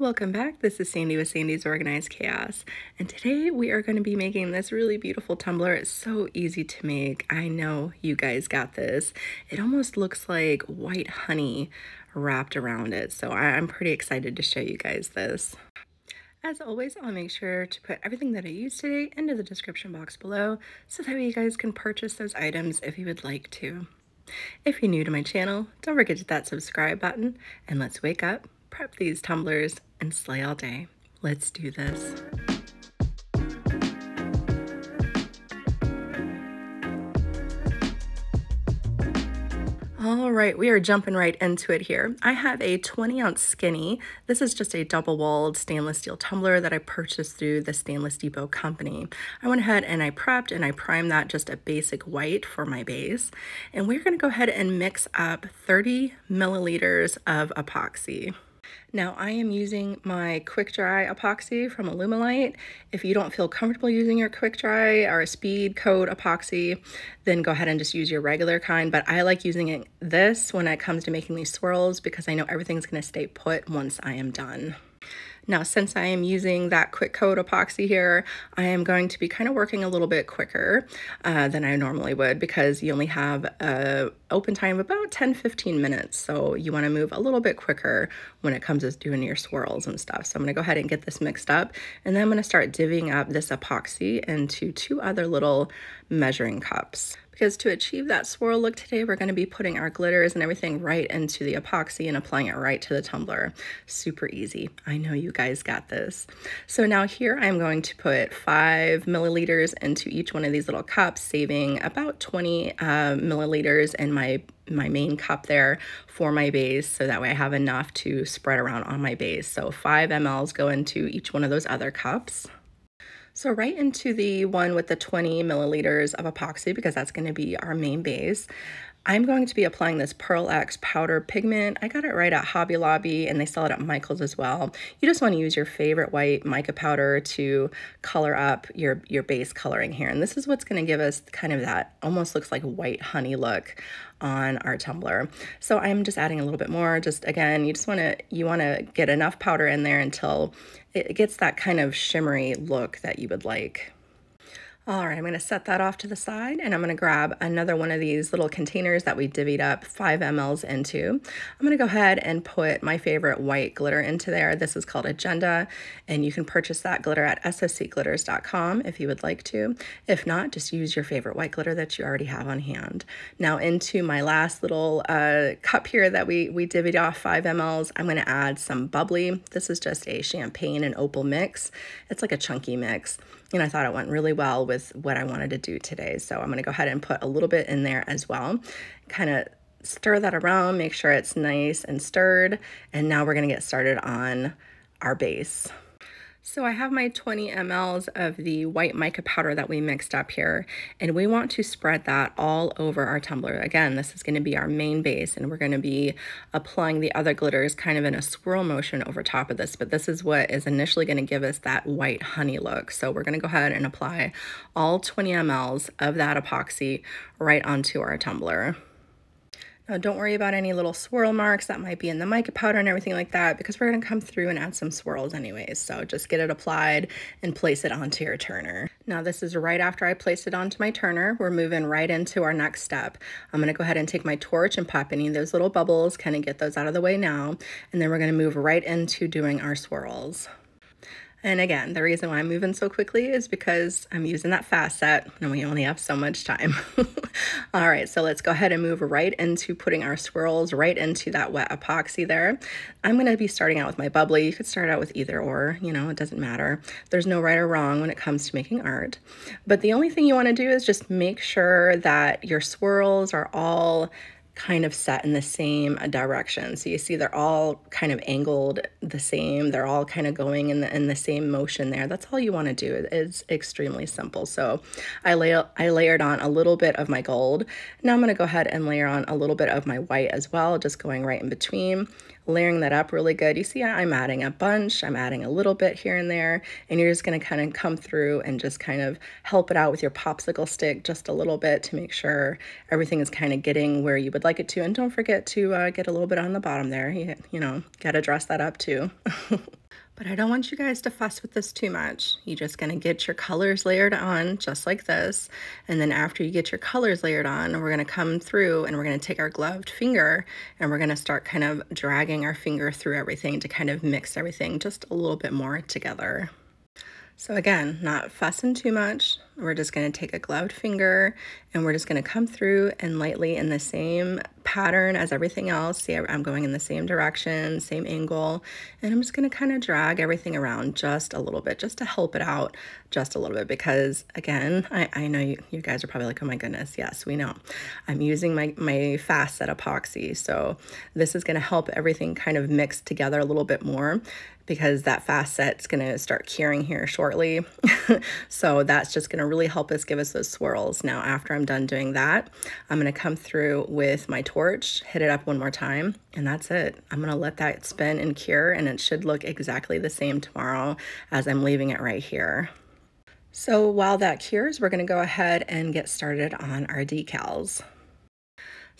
Welcome back. This is Sandy with Sandy's Organized Chaos. And today we are going to be making this really beautiful tumbler. It's so easy to make. I know you guys got this. It almost looks like white honey wrapped around it. So I'm pretty excited to show you guys this. As always, I'll make sure to put everything that I used today into the description box below so that you guys can purchase those items if you would like to. If you're new to my channel, don't forget to hit that subscribe button and let's wake up, prep these tumblers, and slay all day. Let's do this. All right, we are jumping right into it here. I have a 20 ounce skinny. This is just a double walled stainless steel tumbler that I purchased through the Stainless Depot company. I went ahead and I prepped and I primed that just a basic white for my base. And we're gonna go ahead and mix up 30 milliliters of epoxy. Now I am using my quick dry epoxy from Alumilite. If you don't feel comfortable using your quick dry or a speed coat epoxy, then go ahead and just use your regular kind. But I like using this when it comes to making these swirls because I know everything's gonna stay put once I am done. Now, since I am using that quick coat epoxy here, I am going to be kind of working a little bit quicker uh, than I normally would because you only have a open time of about 10, 15 minutes. So you want to move a little bit quicker when it comes to doing your swirls and stuff. So I'm to go ahead and get this mixed up and then I'm going to start divvying up this epoxy into two other little measuring cups because to achieve that swirl look today, we're going to be putting our glitters and everything right into the epoxy and applying it right to the tumbler. Super easy. I know you guys got this. So now here I'm going to put five milliliters into each one of these little cups, saving about 20 uh, milliliters in my my main cup there for my base so that way I have enough to spread around on my base. So 5 mLs go into each one of those other cups. So right into the one with the 20 milliliters of epoxy because that's going to be our main base. I'm going to be applying this Pearl Ex powder pigment. I got it right at Hobby Lobby and they sell it at Michael's as well. You just want to use your favorite white mica powder to color up your, your base coloring here. And this is what's going to give us kind of that almost looks like white honey look on our tumbler. So I'm just adding a little bit more. Just again, you just want to you want to get enough powder in there until it gets that kind of shimmery look that you would like. All right, I'm gonna set that off to the side and I'm gonna grab another one of these little containers that we divvied up five mLs into. I'm gonna go ahead and put my favorite white glitter into there. This is called Agenda and you can purchase that glitter at socglitters.com if you would like to. If not, just use your favorite white glitter that you already have on hand. Now into my last little uh, cup here that we, we divvied off five mLs, I'm gonna add some bubbly. This is just a champagne and opal mix. It's like a chunky mix and I thought it went really well with what I wanted to do today. So I'm gonna go ahead and put a little bit in there as well, kind of stir that around, make sure it's nice and stirred. And now we're gonna get started on our base. So I have my 20 mLs of the white mica powder that we mixed up here, and we want to spread that all over our tumbler. Again, this is gonna be our main base, and we're gonna be applying the other glitters kind of in a swirl motion over top of this, but this is what is initially gonna give us that white honey look. So we're gonna go ahead and apply all 20 mLs of that epoxy right onto our tumbler. Now don't worry about any little swirl marks that might be in the mica powder and everything like that because we're going to come through and add some swirls anyways. So just get it applied and place it onto your turner. Now this is right after I place it onto my turner. We're moving right into our next step. I'm going to go ahead and take my torch and pop any of those little bubbles, kind of get those out of the way now. And then we're going to move right into doing our swirls. And again, the reason why I'm moving so quickly is because I'm using that fast set and we only have so much time. All right, so let's go ahead and move right into putting our swirls right into that wet epoxy there. I'm gonna be starting out with my bubbly. You could start out with either or, you know, it doesn't matter. There's no right or wrong when it comes to making art. But the only thing you wanna do is just make sure that your swirls are all kind of set in the same uh, direction. So you see they're all kind of angled the same. They're all kind of going in the in the same motion there. That's all you want to do. It's extremely simple. So I lay I layered on a little bit of my gold. Now I'm going to go ahead and layer on a little bit of my white as well, just going right in between layering that up really good. You see I'm adding a bunch, I'm adding a little bit here and there, and you're just gonna kind of come through and just kind of help it out with your popsicle stick just a little bit to make sure everything is kind of getting where you would like it to. And don't forget to uh, get a little bit on the bottom there. You, you know, got to dress that up too. But I don't want you guys to fuss with this too much. You're just gonna get your colors layered on just like this. And then after you get your colors layered on, we're gonna come through and we're gonna take our gloved finger and we're gonna start kind of dragging our finger through everything to kind of mix everything just a little bit more together. So again, not fussing too much. We're just gonna take a gloved finger and we're just gonna come through and lightly in the same pattern as everything else. See, I'm going in the same direction, same angle, and I'm just gonna kind of drag everything around just a little bit, just to help it out just a little bit, because again, I, I know you, you guys are probably like, oh my goodness, yes, we know. I'm using my, my fast set epoxy, so this is gonna help everything kind of mix together a little bit more because that fast set's gonna start curing here shortly. so that's just gonna really help us give us those swirls. Now, after I'm done doing that, I'm gonna come through with my torch, hit it up one more time, and that's it. I'm gonna let that spin and cure and it should look exactly the same tomorrow as I'm leaving it right here. So while that cures, we're gonna go ahead and get started on our decals.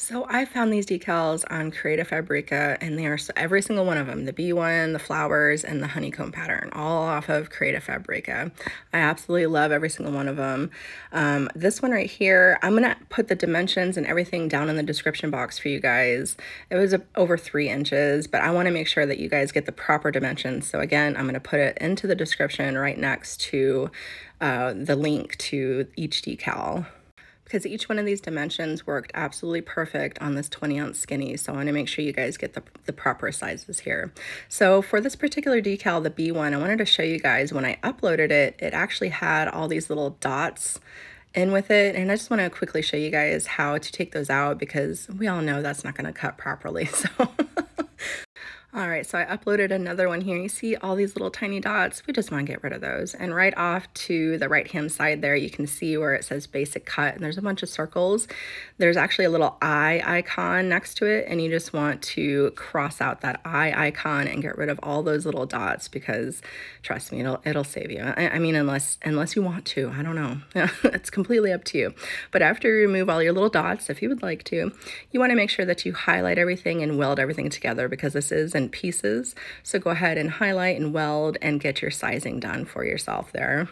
So I found these decals on Creative Fabrica and they are so every single one of them, the bee one, the flowers, and the honeycomb pattern, all off of Creative Fabrica. I absolutely love every single one of them. Um, this one right here, I'm gonna put the dimensions and everything down in the description box for you guys. It was over three inches, but I wanna make sure that you guys get the proper dimensions. So again, I'm gonna put it into the description right next to uh, the link to each decal because each one of these dimensions worked absolutely perfect on this 20 ounce skinny. So I want to make sure you guys get the, the proper sizes here. So for this particular decal, the B1, I wanted to show you guys when I uploaded it, it actually had all these little dots in with it. And I just want to quickly show you guys how to take those out because we all know that's not going to cut properly. So all right, so I uploaded another one here. You see all these little tiny dots. We just want to get rid of those. And right off to the right-hand side there, you can see where it says basic cut and there's a bunch of circles. There's actually a little eye icon next to it and you just want to cross out that eye icon and get rid of all those little dots because trust me, it'll, it'll save you. I, I mean, unless, unless you want to, I don't know. it's completely up to you. But after you remove all your little dots, if you would like to, you want to make sure that you highlight everything and weld everything together because this is pieces. So go ahead and highlight and weld and get your sizing done for yourself there.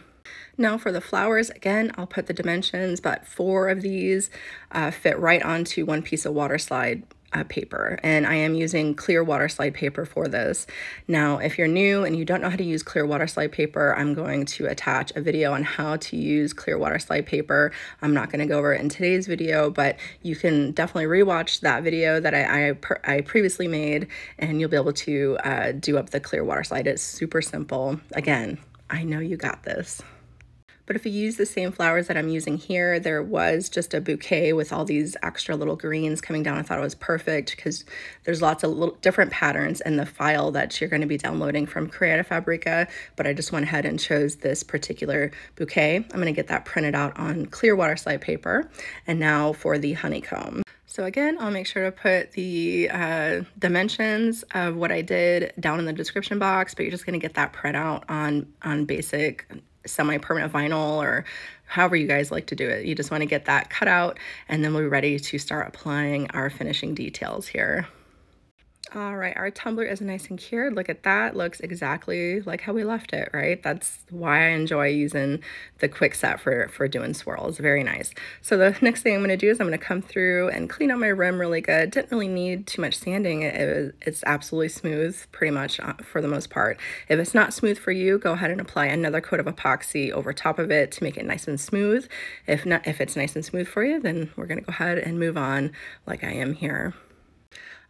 Now for the flowers, again, I'll put the dimensions, but four of these uh, fit right onto one piece of water slide uh, paper and I am using clear water slide paper for this. Now if you're new and you don't know how to use clear water slide paper I'm going to attach a video on how to use clear water slide paper. I'm not going to go over it in today's video but you can definitely rewatch that video that I, I, I previously made and you'll be able to uh, do up the clear water slide. It's super simple. Again, I know you got this. But if you use the same flowers that I'm using here, there was just a bouquet with all these extra little greens coming down. I thought it was perfect because there's lots of little different patterns in the file that you're going to be downloading from Creative Fabrica. But I just went ahead and chose this particular bouquet. I'm going to get that printed out on clear water slide paper. And now for the honeycomb. So again, I'll make sure to put the uh, dimensions of what I did down in the description box, but you're just gonna get that print out on, on basic semi-permanent vinyl or however you guys like to do it. You just want to get that cut out and then we're ready to start applying our finishing details here. All right, our tumbler is nice and cured. Look at that, looks exactly like how we left it, right? That's why I enjoy using the quick set for, for doing swirls, very nice. So the next thing I'm gonna do is I'm gonna come through and clean out my rim really good. Didn't really need too much sanding. It, it, it's absolutely smooth, pretty much uh, for the most part. If it's not smooth for you, go ahead and apply another coat of epoxy over top of it to make it nice and smooth. If not, if it's nice and smooth for you, then we're gonna go ahead and move on like I am here.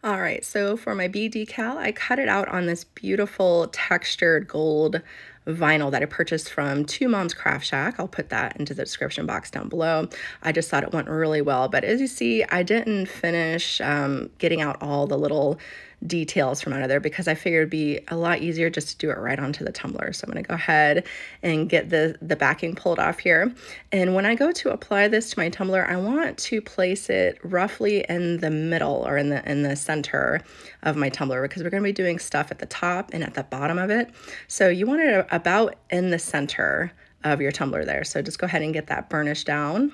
All right, so for my bee decal, I cut it out on this beautiful textured gold vinyl that I purchased from Two Moms Craft Shack. I'll put that into the description box down below. I just thought it went really well, but as you see, I didn't finish um, getting out all the little details from under there because I figured it'd be a lot easier just to do it right onto the tumbler. So I'm gonna go ahead and get the, the backing pulled off here. And when I go to apply this to my tumbler, I want to place it roughly in the middle or in the, in the center of my tumbler because we're gonna be doing stuff at the top and at the bottom of it. So you want it about in the center of your tumbler there. So just go ahead and get that burnished down.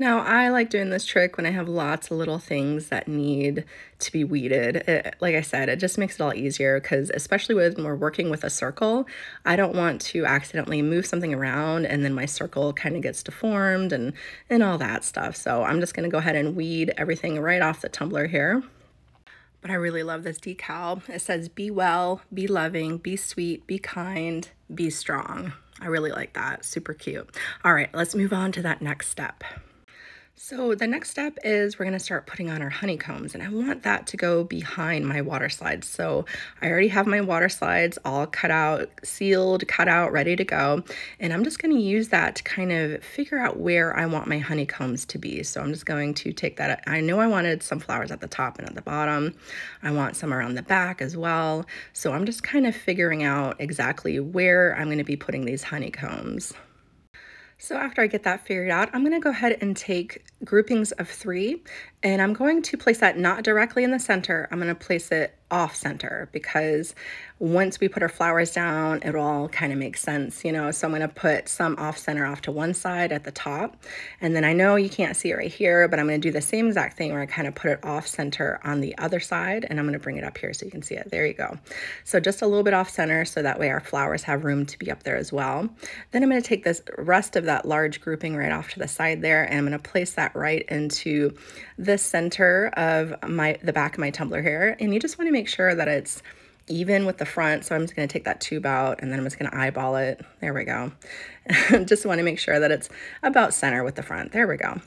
Now, I like doing this trick when I have lots of little things that need to be weeded. It, like I said, it just makes it all easier because especially when we're working with a circle, I don't want to accidentally move something around and then my circle kind of gets deformed and, and all that stuff. So I'm just gonna go ahead and weed everything right off the tumbler here. But I really love this decal. It says, be well, be loving, be sweet, be kind, be strong. I really like that, super cute. All right, let's move on to that next step. So the next step is we're going to start putting on our honeycombs and I want that to go behind my water slides. So I already have my water slides all cut out, sealed, cut out, ready to go. And I'm just going to use that to kind of figure out where I want my honeycombs to be. So I'm just going to take that. I know I wanted some flowers at the top and at the bottom. I want some around the back as well. So I'm just kind of figuring out exactly where I'm going to be putting these honeycombs. So after I get that figured out, I'm gonna go ahead and take groupings of three and I'm going to place that not directly in the center. I'm gonna place it off center because once we put our flowers down, it all kind of makes sense, you know? So I'm gonna put some off center off to one side at the top. And then I know you can't see it right here, but I'm gonna do the same exact thing where I kind of put it off center on the other side and I'm gonna bring it up here so you can see it. There you go. So just a little bit off center so that way our flowers have room to be up there as well. Then I'm gonna take this rest of that large grouping right off to the side there and I'm gonna place that right into the center of my the back of my tumbler here. And you just wanna make sure that it's even with the front. So I'm just going to take that tube out and then I'm just going to eyeball it. There we go. just want to make sure that it's about center with the front. There we go.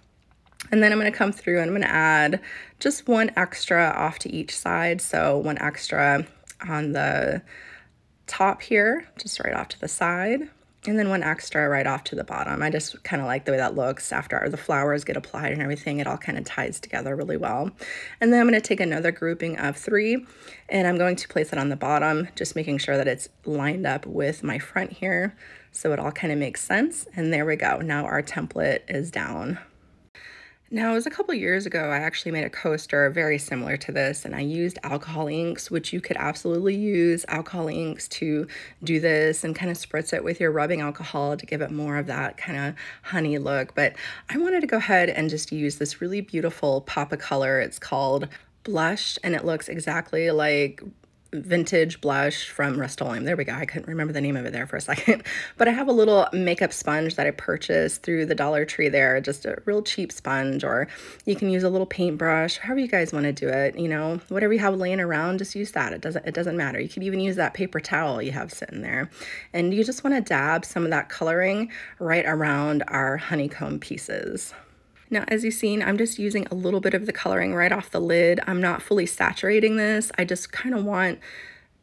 And then I'm going to come through and I'm to add just one extra off to each side. So one extra on the top here, just right off to the side and then one extra right off to the bottom. I just kind of like the way that looks after the flowers get applied and everything. It all kind of ties together really well. And then I'm going to take another grouping of three and I'm going to place it on the bottom, just making sure that it's lined up with my front here. So it all kind of makes sense. And there we go. Now our template is down. Now, it was a couple years ago, I actually made a coaster very similar to this, and I used alcohol inks, which you could absolutely use alcohol inks to do this and kind of spritz it with your rubbing alcohol to give it more of that kind of honey look. But I wanted to go ahead and just use this really beautiful pop of color. It's called Blush, and it looks exactly like vintage blush from Rust-Oleum. There we go. I couldn't remember the name of it there for a second. But I have a little makeup sponge that I purchased through the Dollar Tree there. Just a real cheap sponge or you can use a little paintbrush, however you guys want to do it. You know, whatever you have laying around, just use that. It doesn't, it doesn't matter. You could even use that paper towel you have sitting there. And you just want to dab some of that coloring right around our honeycomb pieces. Now, as you've seen, I'm just using a little bit of the coloring right off the lid. I'm not fully saturating this. I just kind of want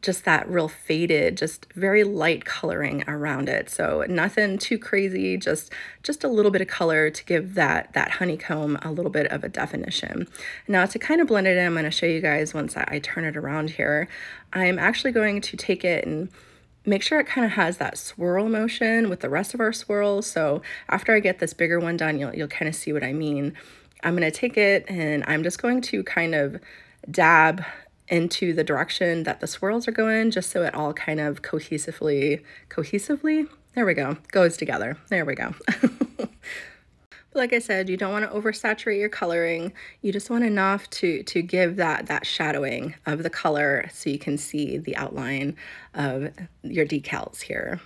just that real faded, just very light coloring around it. So nothing too crazy, just just a little bit of color to give that, that honeycomb a little bit of a definition. Now to kind of blend it in, I'm gonna show you guys once I turn it around here. I'm actually going to take it and make sure it kind of has that swirl motion with the rest of our swirls. So after I get this bigger one done, you'll, you'll kind of see what I mean. I'm going to take it and I'm just going to kind of dab into the direction that the swirls are going just so it all kind of cohesively, cohesively, there we go, goes together. There we go. Like I said, you don't want to oversaturate your coloring. You just want enough to, to give that, that shadowing of the color so you can see the outline of your decals here.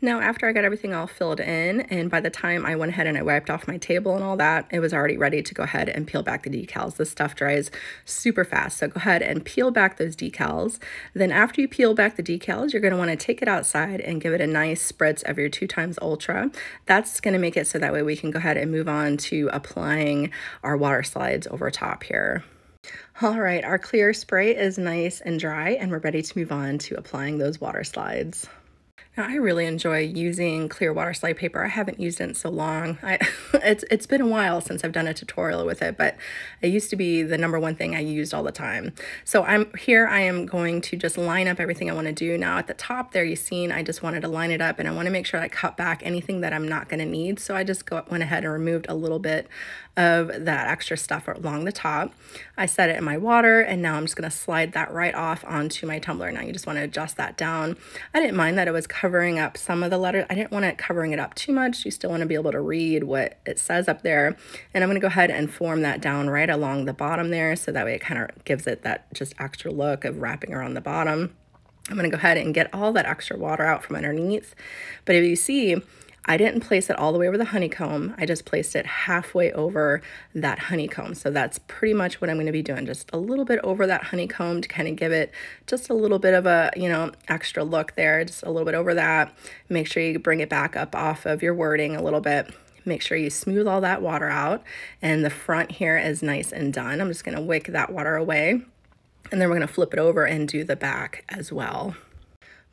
Now, after I got everything all filled in, and by the time I went ahead and I wiped off my table and all that, it was already ready to go ahead and peel back the decals. This stuff dries super fast, so go ahead and peel back those decals. Then after you peel back the decals, you're gonna wanna take it outside and give it a nice spritz of your two times ultra. That's gonna make it so that way we can go ahead and move on to applying our water slides over top here. All right, our clear spray is nice and dry and we're ready to move on to applying those water slides. Now, I really enjoy using clear water slide paper. I haven't used it in so long. I, it's It's been a while since I've done a tutorial with it, but it used to be the number one thing I used all the time. So I'm here, I am going to just line up everything I wanna do. Now at the top there, you've seen, I just wanted to line it up and I wanna make sure I cut back anything that I'm not gonna need. So I just go, went ahead and removed a little bit of that extra stuff along the top. I set it in my water and now I'm just gonna slide that right off onto my tumbler. Now you just wanna adjust that down. I didn't mind that it was covered covering up some of the letters. I didn't want it covering it up too much. You still want to be able to read what it says up there. And I'm going to go ahead and form that down right along the bottom there so that way it kind of gives it that just extra look of wrapping around the bottom. I'm going to go ahead and get all that extra water out from underneath. But if you see, I didn't place it all the way over the honeycomb. I just placed it halfway over that honeycomb. So that's pretty much what I'm going to be doing. Just a little bit over that honeycomb to kind of give it just a little bit of a, you know, extra look there. Just a little bit over that. Make sure you bring it back up off of your wording a little bit. Make sure you smooth all that water out. And the front here is nice and done. I'm just going to wick that water away. And then we're going to flip it over and do the back as well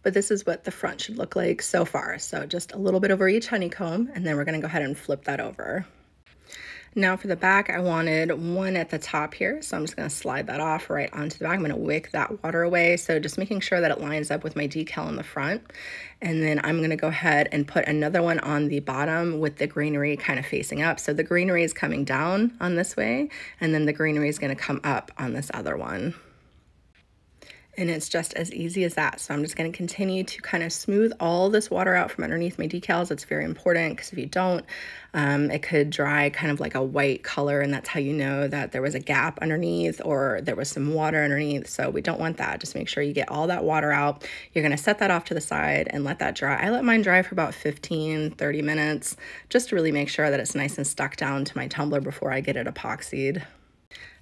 but this is what the front should look like so far. So just a little bit over each honeycomb, and then we're gonna go ahead and flip that over. Now for the back, I wanted one at the top here, so I'm just gonna slide that off right onto the back. I'm gonna wick that water away, so just making sure that it lines up with my decal in the front. And then I'm gonna go ahead and put another one on the bottom with the greenery kind of facing up. So the greenery is coming down on this way, and then the greenery is gonna come up on this other one and it's just as easy as that. So I'm just going to continue to kind of smooth all this water out from underneath my decals. It's very important because if you don't, um, it could dry kind of like a white color and that's how you know that there was a gap underneath or there was some water underneath. So we don't want that. Just make sure you get all that water out. You're going to set that off to the side and let that dry. I let mine dry for about 15, 30 minutes just to really make sure that it's nice and stuck down to my tumbler before I get it epoxied.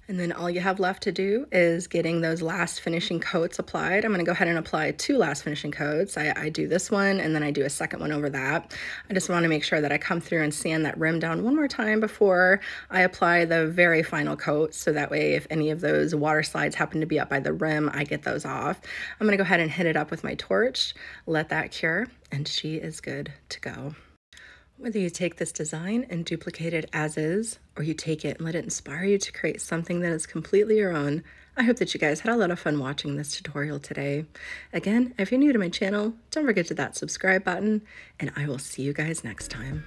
And then all you have left to do is getting those last finishing coats applied. I'm gonna go ahead and apply two last finishing coats. I, I do this one and then I do a second one over that. I just wanna make sure that I come through and sand that rim down one more time before I apply the very final coat. So that way, if any of those water slides happen to be up by the rim, I get those off. I'm gonna go ahead and hit it up with my torch, let that cure, and she is good to go. Whether you take this design and duplicate it as is, or you take it and let it inspire you to create something that is completely your own, I hope that you guys had a lot of fun watching this tutorial today. Again, if you're new to my channel, don't forget to that subscribe button, and I will see you guys next time.